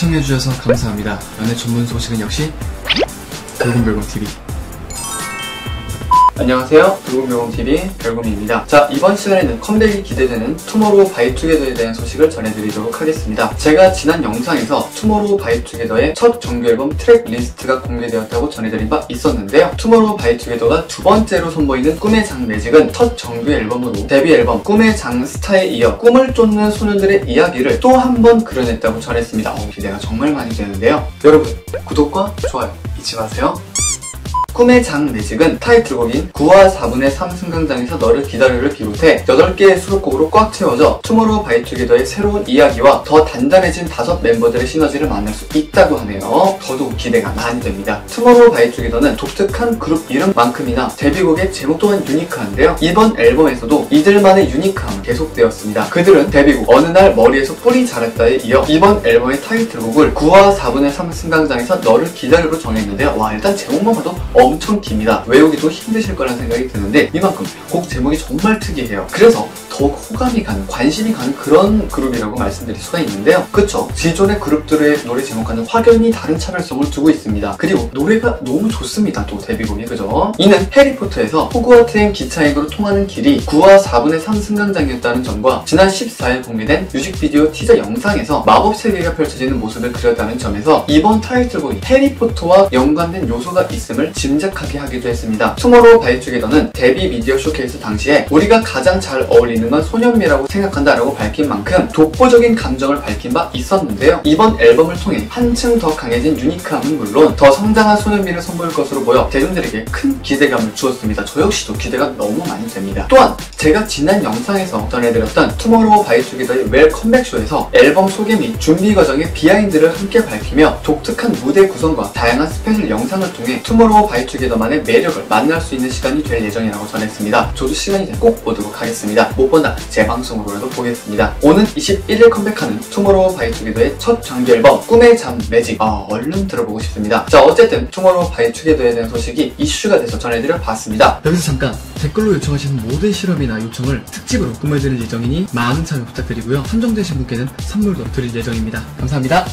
시청해주셔서 감사합니다. 연예 전문 소식은 역시 돌곰별곰TV. 안녕하세요. 돌곰별곰TV 별곰입니다. 자, 이번 시간에는 컴백이 기대되는 투모로우 바이투게더에 대한 소식을 전해드리도록 하겠습니다. 제가 지난 영상에서 투모로우 바이투게더의 첫 정규 앨범 트랙 리스트가 공개되었다고 전해드린 바 있었는데요. 투모로우 바이투게더가 두 번째로 선보이는 꿈의 장 매직은 첫 정규 앨범으로 데뷔 앨범 꿈의 장 스타에 이어 꿈을 쫓는 소년들의 이야기를 또 한 번 그려냈다고 전했습니다. 어, 기대가 정말 많이 되는데요. 여러분, 구독과 좋아요 잊지 마세요. 꿈의 장 매직은 타이틀곡인 9와 4분의 3 승강장에서 너를 기다려를 비롯해 8개의 수록곡으로 꽉 채워져 투모로우 바이투게더의 새로운 이야기와 더 단단해진 다섯 멤버들의 시너지를 만날 수 있다고 하네요. 더더욱 기대가 많이 됩니다. 투모로우 바이투게더는 독특한 그룹 이름만큼이나 데뷔곡의 제목 또한 유니크한데요. 이번 앨범에서도 이들만의 유니크함은 계속되었습니다. 그들은 데뷔곡 어느 날 머리에서 뿔이 자랐다에 이어 이번 앨범의 타이틀곡을 9와 4분의 3 승강장에서 너를 기다려로 정했는데요. 와 일단 제목만 봐도 엄청 깁니다. 외우기도 힘드실 거란 생각이 드는데 이만큼 곡 제목이 정말 특이해요. 그래서 더욱 호감이 가는, 관심이 가는 그런 그룹이라고 말씀드릴 수가 있는데요. 그쵸? 기존의 그룹들의 노래 제목과는 확연히 다른 차별성을 두고 있습니다. 그리고 노래가 너무 좋습니다. 또 데뷔곡이 그죠? 이는 해리포터에서 호그와트행 기차행으로 통하는 길이 9와 4분의 3 승강장이었다는 점과 지난 14일 공개된 뮤직비디오 티저 영상에서 마법 세계가 펼쳐지는 모습을 그렸다는 점에서 이번 타이틀곡이 해리포터와 연관된 요소가 있음을 짐작하게 하기도 했습니다. 투모로우 바이투게더는 데뷔 미디어 쇼케이스 당시에 우리가 가장 잘 어울리는 건 소년미라고 생각한다라고 밝힌 만큼 독보적인 감정을 밝힌 바 있었는데요. 이번 앨범을 통해 한층 더 강해진 유니크함은 물론 더 성장한 소년미를 선보일 것으로 보여 대중들에게 큰 기대감을 주었습니다. 저 역시도 기대가 너무 많이 됩니다. 또한 제가 지난 영상에서 전해드렸던 투모로우 바이투게더의 Welcome Back Show에서 앨범 소개 및 준비 과정의 behind를 함께 밝히며 독특한 무대 구성과 다양한 스페셜 영상을 통해 투모로우 바이투게더만의 매력을 만날 수 있는 시간이 될 예정이라고 전했습니다. 저도 시간이 되면 꼭 보도록 하겠습니다. 못 본다면 재방송으로라도 보겠습니다. 오는 21일 컴백하는 투모로우 바이투게더의 첫 정규 앨범 꿈의 장 매직 아 얼른 들어보고 싶습니다. 자 어쨌든 투모로우 바이투게더에 대한 소식이 이슈가 돼서 전해드려 봤습니다. 여기서 잠깐 댓글로 요청하시는 모든 실험이나 요청을 특집으로 꾸며드릴 예정이니 많은 참여 부탁드리고요. 선정되신 분께는 선물도 드릴 예정입니다. 감사합니다.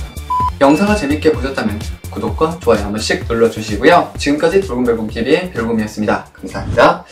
영상을 재밌게 보셨다면 구독과 좋아요 한 번씩 눌러주시고요. 지금까지 붉은별곰TV의 별곰이었습니다. 감사합니다.